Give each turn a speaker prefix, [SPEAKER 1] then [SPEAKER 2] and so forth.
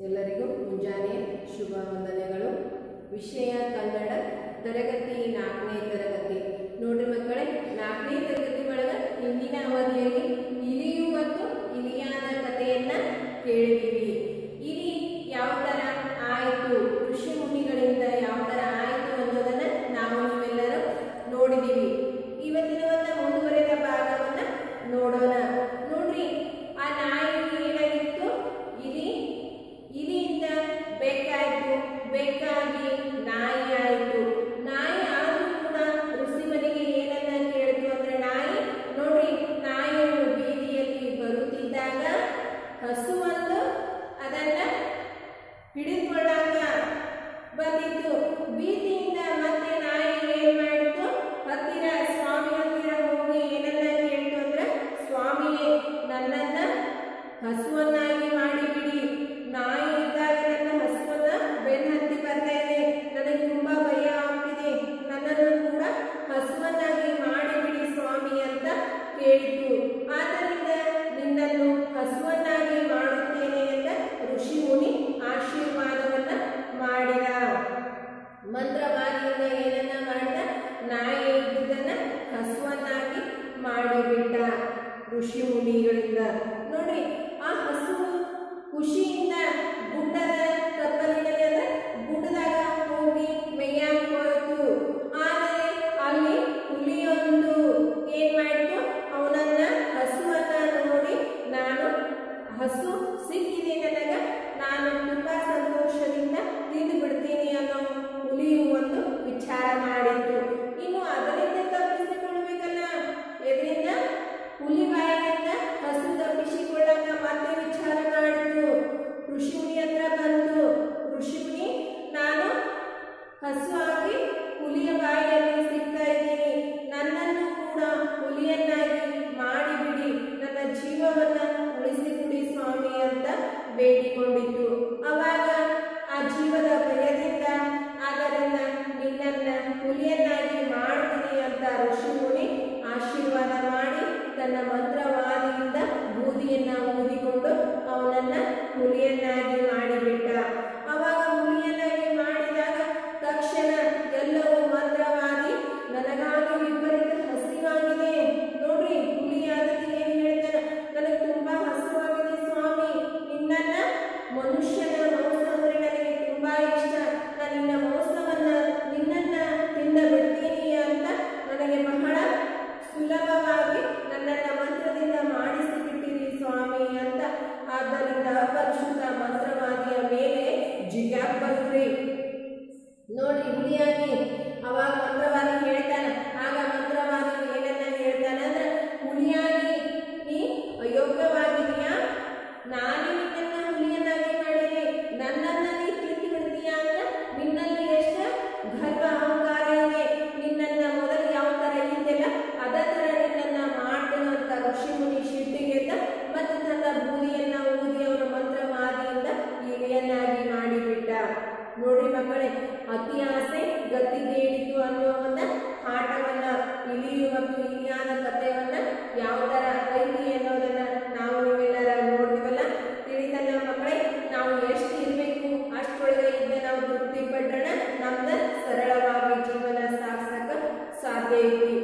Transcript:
[SPEAKER 1] ಎಲ್ಲರಿಗೂ ಮುಂಜಾನೆ ಶುಭ ವಂದನೆಗಳು. ವಿಷಯ ಕನ್ನಡ ತರಗತಿ ನಾಲ್ಕನೇ ತರಗತಿ. ಹಸು ಒಂದು ಅದನ್ನ ಹಿಡಿದುಕೊಳ್ಳಾಕ ಬಂದಿತ್ತು ಭೀತಿಯಿಂದ ಮತ್ತೆ ನಾಯಿ ಏನ್ ಮಾಡಿತು? ಹತ್ತಿರ ಸ್ವಾಮಿ ಹತ್ತಿರ ಹೋಗಿ ಏನನ್ನ ಕೇಳ್ತು ಅಂದ್ರೆ, ಸ್ವಾಮಿಯೇ, ನನ್ನನ್ನ ಹಸುವ ಋಷಿ ಮುನಿಗಳಿಂದ. ನೋಡಿ ಆ ಹಸು ಖುಷಿಯಿಂದ ಹಸು ಆಗಿ ಹುಲಿಯ ಬಾಯಿಯಲ್ಲಿ ಸಿಗ್ತಾ ಇದ್ದೀನಿ. ನನ್ನನ್ನು ಕೂಡ ಹುಲಿಯನ್ನಾಗಿ ಮಾಡಿಬಿಡಿ. ನನ್ನ ಜೀವವನ್ನ ಉಳಿಸಿಬಿಡಿ ಸ್ವಾಮಿ ಅಂತ ಬೇಡಿಕೊಂಡಿತು ಅವಾಗ ಆ ಜೀವದ ಭಯದಿಂದ ಆದ್ದರಿಂದ ನಿನ್ನನ್ನ ಹುಲಿಯನ್ನಾಗಿ ಮಾಡ್ತೀನಿ ಅಂತ ಋಷಿ ಆಶೀರ್ವಾದ ಮಾಡಿ ತನ್ನ ಮಂತ್ರವಾದಿಯಿಂದ ಬೂದಿಯನ್ನ ಊದಿಕೊಂಡು ಅವನನ್ನ ಹುಲಿಯನ್ನಾಗಿ ಬದುಕ್ರಿ ನೋಡಿ ಹುಲಿಯಾಗಿ ಅವಾಗ ಮಂತ್ರವಾದಿ ಹೇಳ್ತಾನೆ ಆಗ ಮಂತ್ರವಾದಿ ಯಾವ ತರ ಐತಿ ಅನ್ನೋದನ್ನ ನಾವು ನೀವೆಲ್ಲರ ನೋಡ್ತೀವಲ್ಲ? ತಿಳಿತಲ್ಲ ಮಕ್ಕಳೇ, ನಾವು ಎಷ್ಟು ಇರಬೇಕು ಅಷ್ಟೊಳಗೆ ಇದ್ದ ನಾವು ತೃಪ್ತಿ ಪಟ್ಟಣ ನಮ್ದು ಸರಳವಾಗಿ ಜೀವನ ಸಾಗಿಸಕ ಸಾಧ್ಯ ಐತಿ.